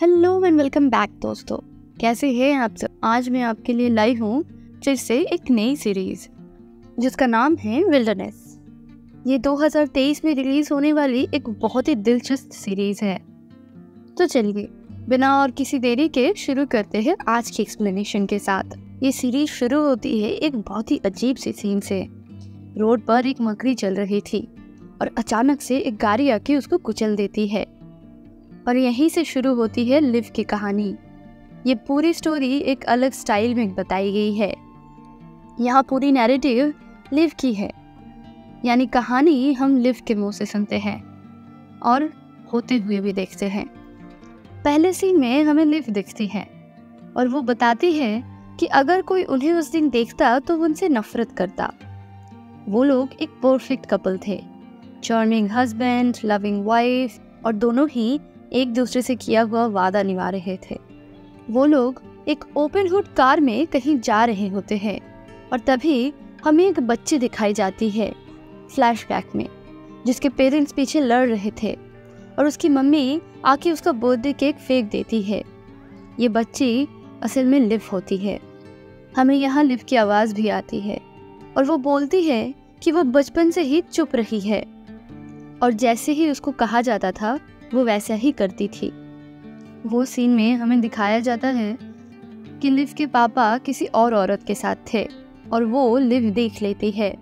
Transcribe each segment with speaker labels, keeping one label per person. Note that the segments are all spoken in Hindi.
Speaker 1: हेलो एंड वेलकम बैक दोस्तों। कैसे हैं आप सब? आज मैं आपके लिए लाई हूँ फिर से एक नई सीरीज़ जिसका नाम है विल्डरनेस ये 2023 में रिलीज़ होने वाली एक बहुत ही दिलचस्प सीरीज़ है। तो चलिए, बिना और किसी देरी के शुरू करते हैं आज की एक्सप्लेनेशन के साथ। ये सीरीज़ शुरू होती है एक बहुत ही अजीब सी सीन से। रोड पर एक मकड़ी चल रही थी और अचानक से एक गाड़ी आके उसको कुचल देती है। और यहीं से शुरू होती है लिव की कहानी। ये पूरी स्टोरी एक अलग स्टाइल में बताई गई है। यहाँ पूरी नैरेटिव लिव की है। यानी कहानी हम लिव के मुँह से सुनते हैं और होते हुए भी देखते हैं। पहले सीन में हमें लिव दिखती है और वो बताती है कि अगर कोई उन्हें उस दिन देखता तो उनसे नफरत करता। वो लोग एक परफेक्ट कपल थे। चार्मिंग हस्बैंड लविंग वाइफ और दोनों ही एक दूसरे से किया हुआ वादा निभा रहे थे। वो लोग एक ओपन हुड कार में कहीं जा रहे होते हैं और तभी हमें एक बच्ची दिखाई जाती है फ्लैशबैक में, जिसके पेरेंट्स पीछे लड़ रहे थे और उसकी मम्मी आके उसका बर्थडे केक फेंक देती है। ये बच्ची असल में लिव होती है। हमें यहाँ लिव की आवाज़ भी आती है और वो बोलती है कि वो बचपन से ही चुप रही है। और जैसे ही उसको कहा जाता था वो वैसा ही करती थी। वो सीन में हमें दिखाया जाता है कि लिव के पापा किसी और औरत के साथ थे और वो लिव देख लेती है।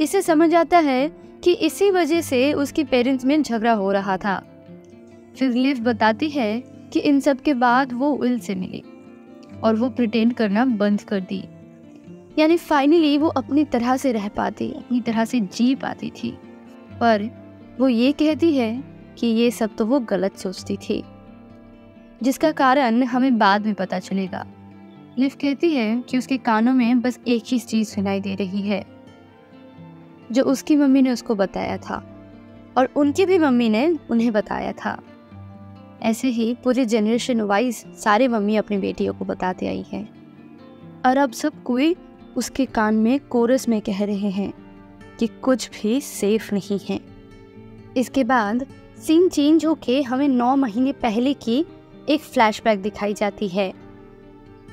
Speaker 1: इसे समझ आता है कि इसी वजह से उसकी पेरेंट्स में झगड़ा हो रहा था। फिर लिव बताती है कि इन सब के बाद वो विल से मिली और वो प्रिटेंड करना बंद कर दी। यानी फाइनली वो अपनी तरह से रह पाती, अपनी तरह से जी पाती थी। पर वो ये कहती है कि ये सब तो वो गलत सोचती थी। जिसका कारण हमें बाद में पता चलेगा। लिव कहती है कि उसके कानों में बस एक ही चीज़ सुनाई दे रही है, जो उसकी मम्मी ने उसको बताया था, और उनकी भी मम्मी ने उन्हें बताया था। ऐसे ही पूरे जनरेशन वाइज सारे मम्मी अपनी बेटियों को बताते आई हैं। और अब सब कोई उसके कान में कोरस में कह रहे हैं कि कुछ भी सेफ़ नहीं है। इसके बाद सीन चेंज होके हमें नौ महीने पहले की एक फ्लैशबैक दिखाई जाती है,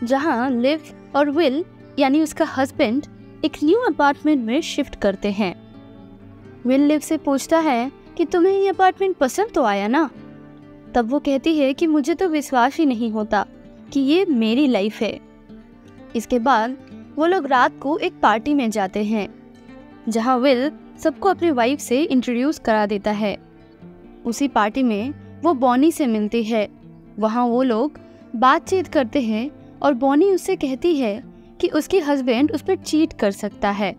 Speaker 1: जहाँ लिव और विल यानी उसका हस्बैंड एक न्यू अपार्टमेंट में शिफ्ट करते हैं। विल लिव से पूछता है कि, तुम्हें ये अपार्टमेंट पसंद तो आया ना? तब वो कहती है कि, मुझे तो विश्वास ही नहीं होता कि ये मेरी लाइफ है। इसके बाद वो लोग रात को एक पार्टी में जाते हैं, जहाँ विल सबको अपनी वाइफ से इंट्रोड्यूस करा देता है। उसी पार्टी में वो बॉनी से मिलती है। वहाँ वो लोग बातचीत करते हैं और बॉनी उससे कहती है कि उसके हस्बैंड उस पर चीट कर सकता है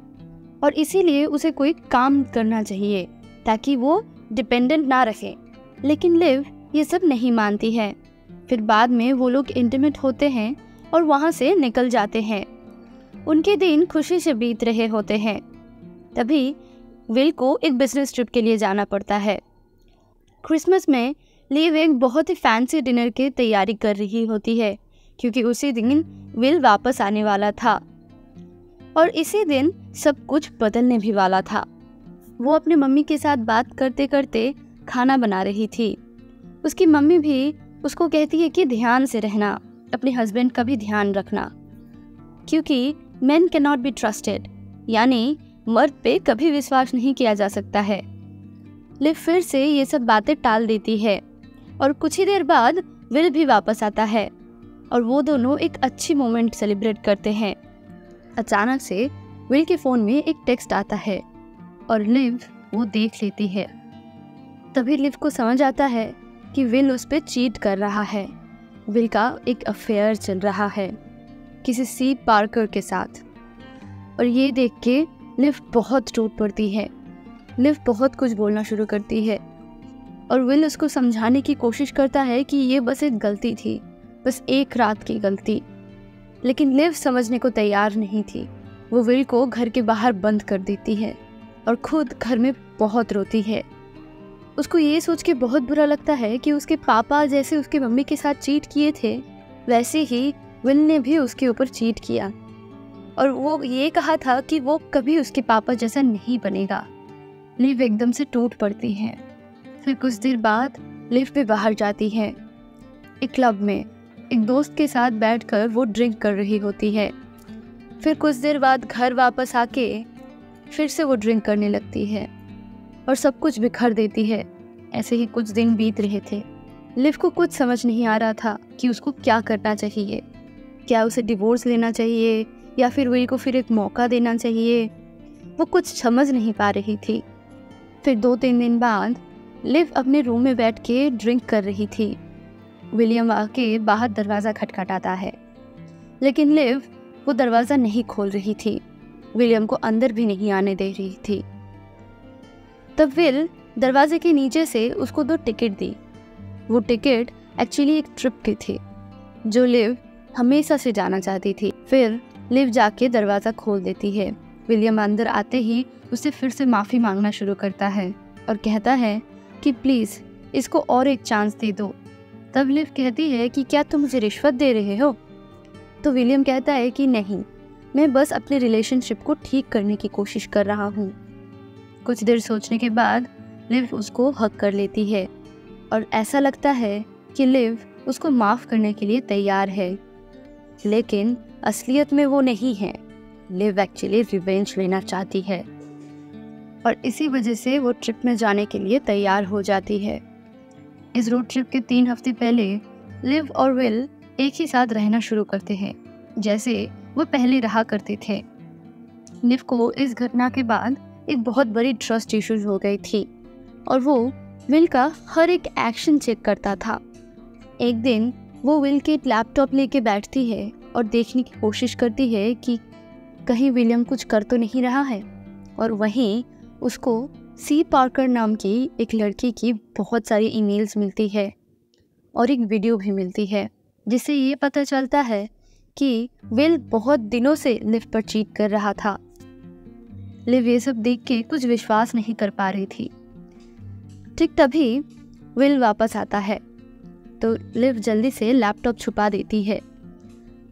Speaker 1: और इसीलिए उसे कोई काम करना चाहिए ताकि वो डिपेंडेंट ना रहे। लेकिन लिव ये सब नहीं मानती है। फिर बाद में वो लोग इंटीमेट होते हैं और वहाँ से निकल जाते हैं। उनके दिन खुशी से बीत रहे होते हैं। तभी विल को एक बिज़नेस ट्रिप के लिए जाना पड़ता है। क्रिसमस में लीव एक बहुत ही फैंसी डिनर की तैयारी कर रही होती है, क्योंकि उसी दिन विल वापस आने वाला था। और इसी दिन सब कुछ बदलने भी वाला था। वो अपने मम्मी के साथ बात करते करते खाना बना रही थी। उसकी मम्मी भी उसको कहती है कि ध्यान से रहना, अपने हस्बैंड का भी ध्यान रखना, क्योंकि man can not be trusted यानी मर्द पे कभी विश्वास नहीं किया जा सकता है। लिव फिर से ये सब बातें टाल देती है। और कुछ ही देर बाद विल भी वापस आता है। और वो दोनों एक अच्छी मोमेंट सेलिब्रेट करते हैं। अचानक से विल के फ़ोन में एक टेक्स्ट आता है और लिव वो देख लेती है। तभी लिव को समझ आता है कि विल उस पर चीट कर रहा है। विल का एक अफेयर चल रहा है किसी सी पार्कर के साथ। और ये देख के लिव बहुत टूट पड़ती है। लिव बहुत कुछ बोलना शुरू करती है। और विल उसको समझाने की कोशिश करता है कि ये बस एक गलती थी, बस एक रात की गलती। लेकिन लिव समझने को तैयार नहीं थी। वो विल को घर के बाहर बंद कर देती है और खुद घर में बहुत रोती है। उसको ये सोच के बहुत बुरा लगता है कि उसके पापा जैसे उसकी मम्मी के साथ चीट किए थे, वैसे ही विल ने भी उसके ऊपर चीट किया। और वो ये कहा था कि वो कभी उसके पापा जैसा नहीं बनेगा। लिव एकदम से टूट पड़ती है। फिर कुछ देर बाद लिव पे बाहर जाती है। एक क्लब में एक दोस्त के साथ बैठकर वो ड्रिंक कर रही होती है। फिर कुछ देर बाद घर वापस आके फिर से वो ड्रिंक करने लगती है और सब कुछ बिखर देती है। ऐसे ही कुछ दिन बीत रहे थे। लिव को कुछ समझ नहीं आ रहा था कि उसको क्या करना चाहिए। क्या उसे डिवोर्स लेना चाहिए या फिर विल को फिर एक मौका देना चाहिए? वो कुछ समझ नहीं पा रही थी। फिर दो तीन दिन बाद, लिव अपने रूम में बैठ के ड्रिंक कर रही थी। विलियम आके बाहर दरवाज़ा खटखटाता है। लेकिन लिव वो दरवाज़ा नहीं खोल रही थी। विलियम को अंदर भी नहीं आने दे रही थी। तब विल दरवाजे के नीचे से उसको दो टिकट दी। वो टिकट एक्चुअली एक ट्रिप की थी, जो लिव हमेशा से जाना चाहती थी। फिर लिव जाके दरवाज़ा खोल देती है। विलियम अंदर आते ही उसे फिर से माफ़ी मांगना शुरू करता है और कहता है कि प्लीज़, इसको और एक चांस दे दो। तब लिव कहती है कि क्या तुम मुझे रिश्वत दे रहे हो? तो विलियम कहता है कि नहीं, मैं बस अपने रिलेशनशिप को ठीक करने की कोशिश कर रहा हूँ। कुछ देर सोचने के बाद लिव उसको हक कर लेती है और ऐसा लगता है कि लिव उसको माफ़ करने के लिए तैयार है। लेकिन असलियत में वो नहीं है। लिव एक्चुअली रिवेंज लेना चाहती है। और इसी वजह से वो ट्रिप में जाने के लिए तैयार हो जाती है। इस रोड ट्रिप के तीन हफ़्ते पहले लिव और विल एक ही साथ रहना शुरू करते हैं, जैसे वो पहले रहा करते थे। लिव को इस घटना के बाद एक बहुत बड़ी ट्रस्ट इश्यूज़ हो गई थी और वो विल का हर एक एक्शन चेक करता था। एक दिन वो विल के लैपटॉप लेके बैठती है और देखने की कोशिश करती है कि कहीं विलियम कुछ कर तो नहीं रहा है। और वहीं उसको सी पार्कर नाम की एक लड़की की बहुत सारी ईमेल्स मिलती है और एक वीडियो भी मिलती है, जिससे ये पता चलता है कि विल बहुत दिनों से लिव पर चीट कर रहा था। लिव ये सब देख के कुछ विश्वास नहीं कर पा रही थी। ठीक तभी विल वापस आता है तो लिव जल्दी से लैपटॉप छुपा देती है।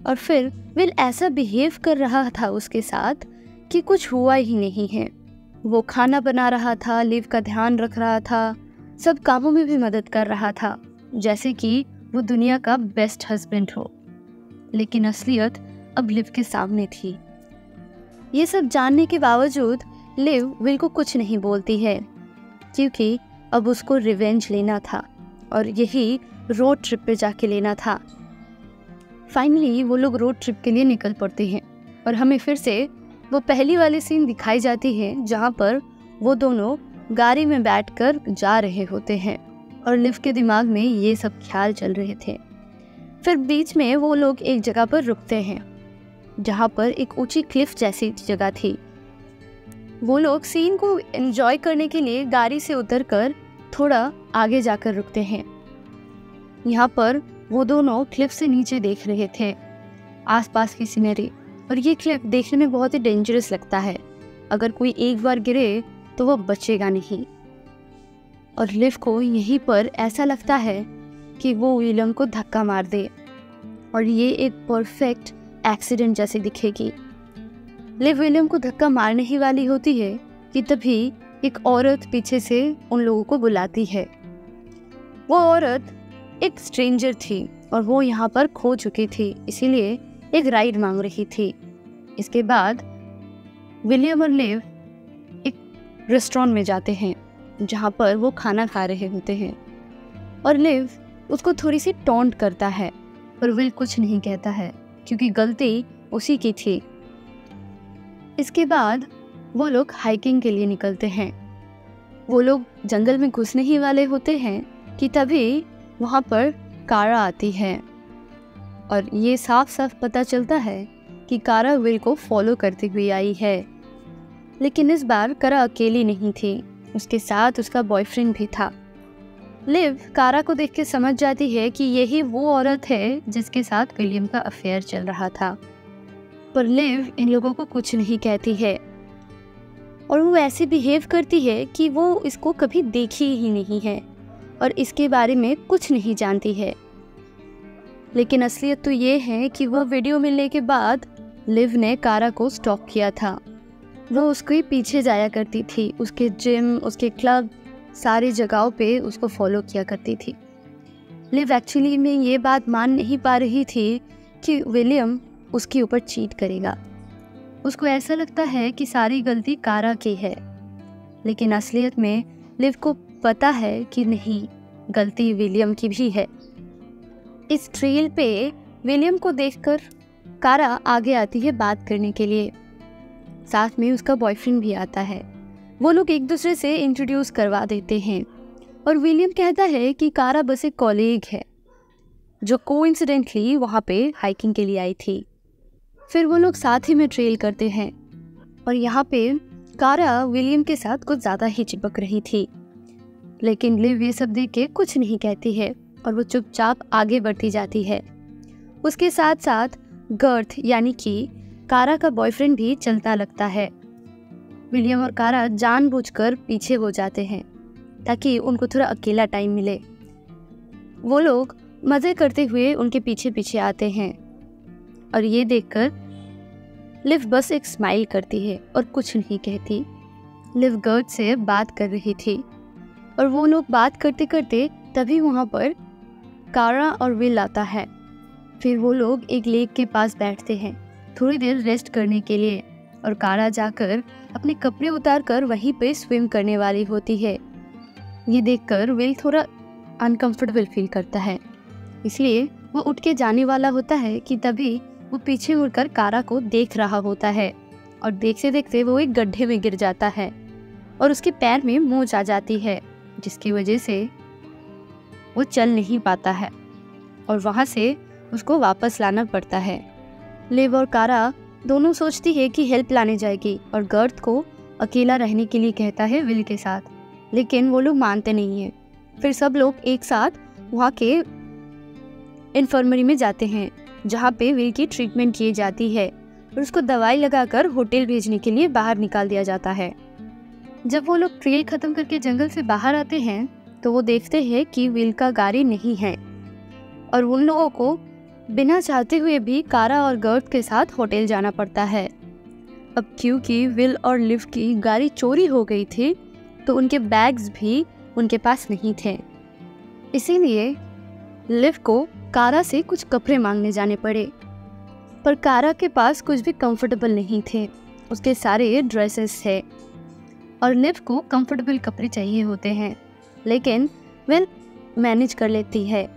Speaker 1: और फिर विल ऐसा बिहेव कर रहा था उसके साथ कि कुछ हुआ ही नहीं है। वो खाना बना रहा था, लिव का ध्यान रख रहा था, सब कामों में भी मदद कर रहा था, जैसे कि वो दुनिया का बेस्ट हस्बैंड हो। लेकिन असलियत अब लिव के सामने थी। ये सब जानने के बावजूद लिव विल को कुछ नहीं बोलती है, क्योंकि अब उसको रिवेंज लेना था और यही रोड ट्रिप पे जाके लेना था। फाइनली वो लोग रोड ट्रिप के लिए निकल पड़ते हैं और हमें फिर से वो पहली वाली सीन दिखाई जाती है जहाँ पर वो दोनों गाड़ी में बैठकर जा रहे होते हैं और लिव के दिमाग में ये सब ख्याल चल रहे थे। फिर बीच में वो लोग एक जगह पर रुकते हैं, जहाँ पर एक ऊँची क्लिफ जैसी जगह थी। वो लोग सीन को एंजॉय करने के लिए गाड़ी से उतरकर थोड़ा आगे जाकर रुकते हैं। यहाँ पर वो दोनों क्लिप से नीचे देख रहे थे, आसपास की सीनरी और ये क्लिप देखने में बहुत ही डेंजरस लगता है। अगर कोई एक बार गिरे तो वो बचेगा नहीं। और लिफ को यहीं पर ऐसा लगता है कि वो विलियम को धक्का मार दे। और ये एक परफेक्ट एक्सीडेंट जैसे दिखेगी। लिव विलियम को धक्का मारने ही वाली होती है कि तभी एक औरत पीछे से उन लोगों को बुलाती है। वो औरत एक स्ट्रेंजर थी और वो यहाँ पर खो चुकी थी, इसीलिए एक राइड मांग रही थी। इसके बाद विलियम और लिव एक रेस्टोरेंट में जाते हैं, जहाँ पर वो खाना खा रहे होते हैं। और लिव उसको थोड़ी सी टोंट करता है, पर विल कुछ नहीं कहता है, क्योंकि गलती उसी की थी। इसके बाद वो लोग हाइकिंग के लिए निकलते हैं। वो लोग जंगल में घुसने ही वाले होते हैं, कि तभी वहाँ पर कारा आती है। और ये साफ़ साफ़ पता चलता है कि कारा विल को फॉलो करती हुई आई है। लेकिन इस बार कारा अकेली नहीं थी। उसके साथ उसका बॉयफ्रेंड भी था। लिव कारा को देख के समझ जाती है कि यही वो औरत है जिसके साथ विलियम का अफेयर चल रहा था। पर लिव इन लोगों को कुछ नहीं कहती है। और वो ऐसे बिहेव करती है कि वो इसको कभी देखी ही नहीं है। और इसके बारे में कुछ नहीं जानती है। लेकिन असलियत तो ये है कि वह वीडियो मिलने के बाद लिव ने कारा को स्टॉप किया था। वो उसके पीछे जाया करती थी, उसके जिम, उसके क्लब, सारी जगहों पे उसको फॉलो किया करती थी। लिव एक्चुअली में ये बात मान नहीं पा रही थी कि विलियम उसके ऊपर चीट करेगा। उसको ऐसा लगता है कि सारी गलती कारा की है। लेकिन असलियत में लिव को पता है कि नहीं, गलती विलियम की भी है। इस ट्रेल पे विलियम को देखकर कारा आगे आती है बात करने के लिए। साथ में उसका बॉयफ्रेंड भी आता है। वो लोग एक दूसरे से इंट्रोड्यूस करवा देते हैं और विलियम कहता है कि कारा बस एक कॉलीग है, जो कोइंसिडेंटली वहाँ पे हाइकिंग के लिए आई थी। फिर वो लोग साथ ही में ट्रेल करते हैं और यहाँ पे कारा विलियम के साथ कुछ ज़्यादा ही चिपक रही थी। लेकिन लिव ये सब देख के कुछ नहीं कहती है और वो चुपचाप आगे बढ़ती जाती है। उसके साथ साथ गर्थ, यानी कि कारा का बॉयफ्रेंड भी चलता लगता है। विलियम और कारा जानबूझकर पीछे हो जाते हैं, ताकि उनको थोड़ा अकेला टाइम मिले। वो लोग मज़े करते हुए उनके पीछे पीछे आते हैं और ये देखकर लिव बस एक स्माइल करती है और कुछ नहीं कहती। लिव गर्ड से बात कर रही थी। और वो लोग बात करते करते तभी वहाँ पर कारा और विल आता है। फिर वो लोग एक लेक के पास बैठते हैं, थोड़ी देर रेस्ट करने के लिए और कारा जाकर अपने कपड़े उतार कर वहीं पे स्विम करने वाली होती है। ये देखकर विल थोड़ा अनकंफर्टेबल फील करता है। इसलिए वो उठ के जाने वाला होता है कि तभी वो पीछे मुड़कर कारा को देख रहा होता है और देखते देखते वो एक गड्ढे में गिर जाता है और उसके पैर में मोच आ जाती है। जिसकी वजह से वो चल नहीं पाता है और वहाँ से उसको वापस लाना पड़ता है। लिव और कारा दोनों सोचती है कि हेल्प लाने जाएगी और गर्द को अकेला रहने के लिए कहता है विल के साथ। लेकिन वो लोग मानते नहीं हैं। फिर सब लोग एक साथ वहाँ के इन्फर्मरी में जाते हैं, जहाँ पे विल की ट्रीटमेंट की जाती है। और उसको दवाई लगाकर होटल भेजने के लिए बाहर निकाल दिया जाता है। जब वो लोग ट्रेल ख़त्म करके जंगल से बाहर आते हैं तो वो देखते हैं कि विल का गाड़ी नहीं है। और उन लोगों को बिना चाहते हुए भी कारा और गर्थ के साथ होटल जाना पड़ता है। अब क्योंकि विल और लिव की गाड़ी चोरी हो गई थी तो उनके बैग्स भी उनके पास नहीं थे। इसीलिए लिव को कारा से कुछ कपड़े मांगने जाने पड़े। पर कारा के पास कुछ भी कंफर्टेबल नहीं थे। उसके सारे ड्रेसेस थे और लिव को कंफर्टेबल कपड़े चाहिए होते हैं। लेकिन विल मैनेज कर लेती है।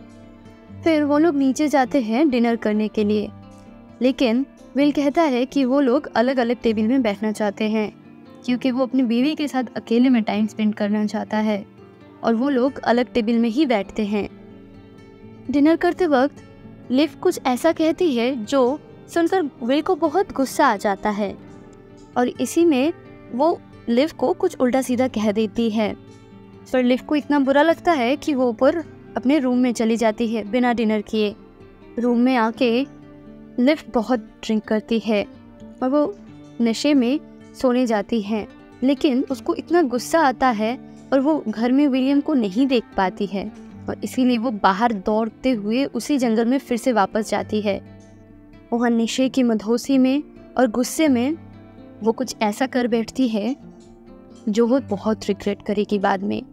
Speaker 1: फिर वो लोग नीचे जाते हैं डिनर करने के लिए। लेकिन विल कहता है कि वो लोग अलग अलग टेबल में बैठना चाहते हैं, क्योंकि वो अपनी बीवी के साथ अकेले में टाइम स्पेंड करना चाहता है और वो लोग अलग टेबल में ही बैठते हैं। डिनर करते वक्त लिव कुछ ऐसा कहती है जो सुनकर विल को बहुत गुस्सा आ जाता है। और इसी में वो लिव को कुछ उल्टा सीधा कह देती है। पर लिव को इतना बुरा लगता है कि वो ऊपर अपने रूम में चली जाती है बिना डिनर किए। रूम में आके लिव बहुत ड्रिंक करती है और वो नशे में सोने जाती है। लेकिन उसको इतना गुस्सा आता है और वो घर में विलियम को नहीं देख पाती है और इसीलिए वो बाहर दौड़ते हुए उसी जंगल में फिर से वापस जाती है। वहाँ नशे की मधोसी में और गुस्से में वो कुछ ऐसा कर बैठती है जो वो बहुत रिग्रेट करेगी बाद में।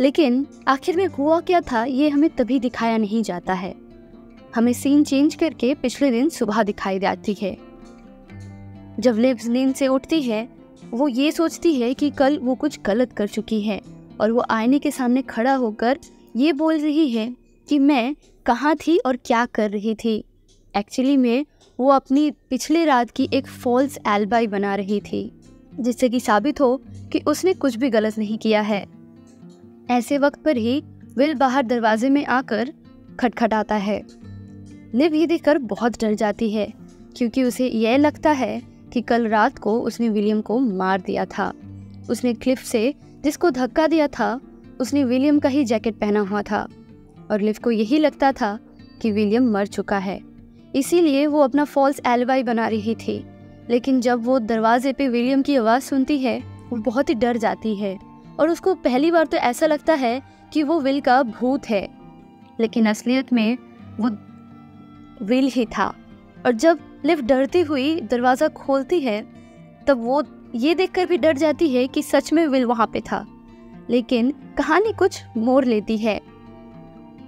Speaker 1: लेकिन आखिर में हुआ क्या था, ये हमें तभी दिखाया नहीं जाता है। हमें सीन चेंज करके पिछले दिन सुबह दिखाई जाती है। जब लिव्स नींद से उठती है, वो ये सोचती है कि कल वो कुछ गलत कर चुकी है और वो आईने के सामने खड़ा होकर ये बोल रही है कि मैं कहाँ थी और क्या कर रही थी। एक्चुअली में वो अपनी पिछले रात की एक फॉल्स एल्बाई बना रही थी। जिससे कि साबित हो कि उसने कुछ भी गलत नहीं किया है। ऐसे वक्त पर ही विल बाहर दरवाजे में आकर खटखटाता है। लिव ये देखकर बहुत डर जाती है, क्योंकि उसे यह लगता है कि कल रात को उसने विलियम को मार दिया था। उसने क्लिफ से जिसको धक्का दिया था, उसने विलियम का ही जैकेट पहना हुआ था। और लिव को यही लगता था कि विलियम मर चुका है। इसीलिए वो अपना फॉल्स एलवाई बना रही थी। लेकिन जब वो दरवाजे पे विलियम की आवाज़ सुनती है, वो बहुत ही डर जाती है। और उसको पहली बार तो ऐसा लगता है कि वो विल का भूत है। लेकिन असलियत में वो विल ही था। और जब लिव डरती हुई दरवाज़ा खोलती है, तब वो ये देखकर भी डर जाती है कि सच में विल वहाँ पे था। लेकिन कहानी कुछ मोड़ लेती है।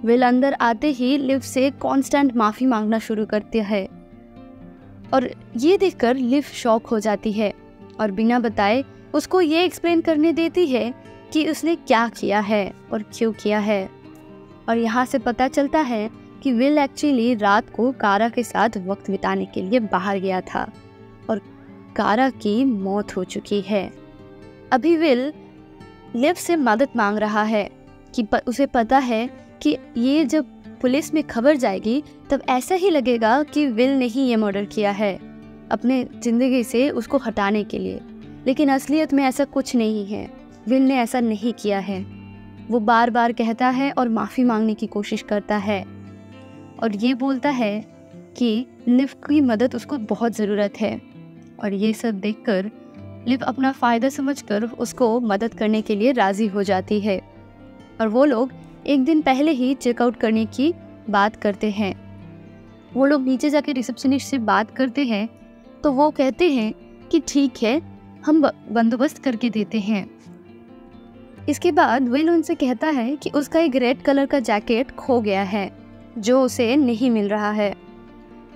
Speaker 1: विल अंदर आते ही लिव से कांस्टेंट माफ़ी मांगना शुरू करती है। और ये देखकर लिव शॉक हो जाती है और बिना बताए उसको ये एक्सप्लेन करने देती है कि उसने क्या किया है और क्यों किया है। और यहाँ से पता चलता है कि विल एक्चुअली रात को कारा के साथ वक्त बिताने के लिए बाहर गया था और कारा की मौत हो चुकी है। अभी विल लिव से मदद मांग रहा है कि प, उसे पता है कि ये जब पुलिस में खबर जाएगी तब ऐसा ही लगेगा कि विल ने ही ये मर्डर किया है, अपने ज़िंदगी से उसको हटाने के लिए। लेकिन असलियत में ऐसा कुछ नहीं है। विल ने ऐसा नहीं किया है। वो बार बार कहता है और माफ़ी मांगने की कोशिश करता है। और ये बोलता है कि लिव की मदद उसको बहुत ज़रूरत है। और ये सब देखकर लिव अपना फ़ायदा समझकर उसको मदद करने के लिए राज़ी हो जाती है। और वो लोग एक दिन पहले ही चेकआउट करने की बात करते हैं। वो लोग नीचे जाके रिसेप्शनिस्ट से बात करते हैं तो वो कहते हैं कि ठीक है, हम बंदोबस्त करके देते हैं। इसके बाद विल उनसे कहता है कि उसका एक रेड कलर का जैकेट खो गया है, जो उसे नहीं मिल रहा है।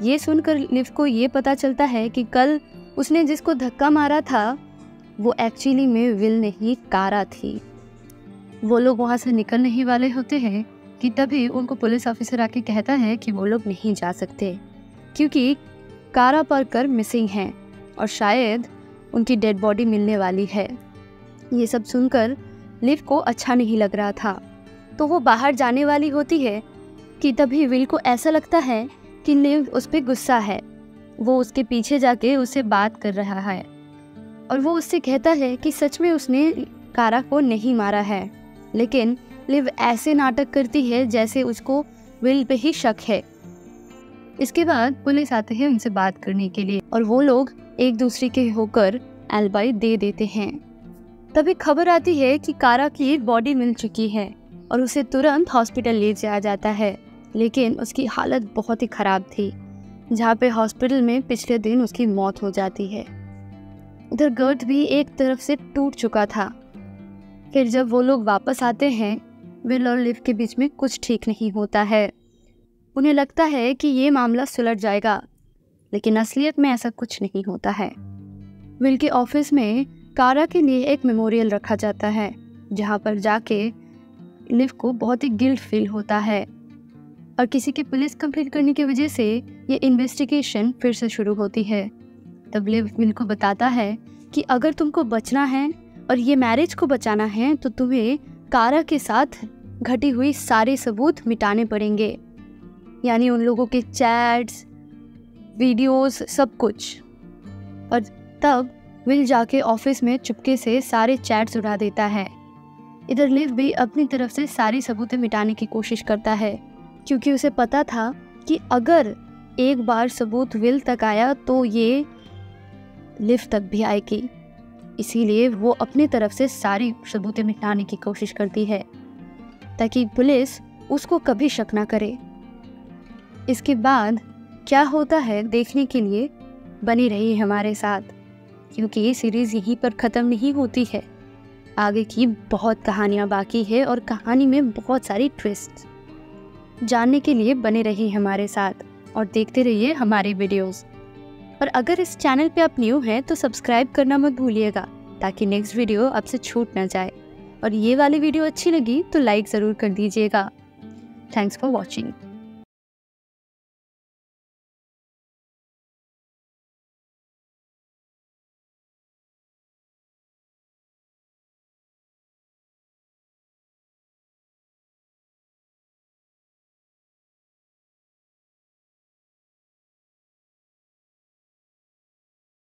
Speaker 1: ये सुनकर लिव को ये पता चलता है कि कल उसने जिसको धक्का मारा था, वो एक्चुअली में विल नहीं कारा थी। वो लोग वहाँ से निकलने ही वाले होते हैं। कि तभी उनको पुलिस ऑफिसर आके कहता है कि वो लोग नहीं जा सकते, क्योंकि कारा परकर मिसिंग हैं और शायद उनकी डेड बॉडी मिलने वाली है। ये सब सुनकर लिव को अच्छा नहीं लग रहा था। तो वो बाहर जाने वाली होती है कि तभी विल को ऐसा लगता है कि लिव उस पर गुस्सा है। वो उसके पीछे जाके उससे बात कर रहा है और वो उससे कहता है कि सच में उसने कारा को नहीं मारा है, लेकिन लिव ऐसे नाटक करती है जैसे उसको विल पे ही शक है। इसके बाद पुलिस आते हैं उनसे बात करने के लिए और वो लोग एक दूसरे के होकर एल्बाई दे देते हैं। तभी खबर आती है कि कारा की बॉडी मिल चुकी है और उसे तुरंत हॉस्पिटल ले जाया जाता है, लेकिन उसकी हालत बहुत ही ख़राब थी, जहाँ पे हॉस्पिटल में पिछले दिन उसकी मौत हो जाती है। उधर गर्द भी एक तरफ़ से टूट चुका था। फिर जब वो लोग वापस आते हैं विल और लिव के बीच में कुछ ठीक नहीं होता है। उन्हें लगता है कि ये मामला सुलझ जाएगा, लेकिन असलियत में ऐसा कुछ नहीं होता है। विल के ऑफ़िस में कारा के लिए एक मेमोरियल रखा जाता है, जहाँ पर जाके लिव को बहुत ही गिल्ट फील होता है। और किसी की पुलिस कंप्लेंट करने की वजह से ये इन्वेस्टिगेशन फिर से शुरू होती है। तब लिव विल को बताता है कि अगर तुमको बचना है और ये मैरिज को बचाना है तो तुम्हें कारा के साथ घटी हुई सारे सबूत मिटाने पड़ेंगे। यानी उन लोगों के चैट्स, वीडियोस, सब कुछ। और तब विल जाके ऑफ़िस में चुपके से सारे चैट्स उड़ा देता है। इधर लिव भी अपनी तरफ़ से सारी सबूतें मिटाने की कोशिश करता है, क्योंकि उसे पता था कि अगर एक बार सबूत विल तक आया तो ये लिव तक भी आएगी। इसीलिए वो अपनी तरफ़ से सारी सबूतें मिटाने की कोशिश करती है, ताकि पुलिस उसको कभी शक ना करे। इसके बाद क्या होता है देखने के लिए बनी रही हमारे साथ, क्योंकि ये सीरीज़ यहीं पर ख़त्म नहीं होती है। आगे की बहुत कहानियाँ बाकी है और कहानी में बहुत सारी ट्विस्ट जानने के लिए बने रहिए हमारे साथ और देखते रहिए हमारे वीडियोस और अगर इस चैनल पे आप न्यू हैं तो सब्सक्राइब करना मत भूलिएगा, ताकि नेक्स्ट वीडियो आपसे छूट ना जाए। और ये वाली वीडियो अच्छी लगी तो लाइक ज़रूर कर दीजिएगा। Thanks for watching.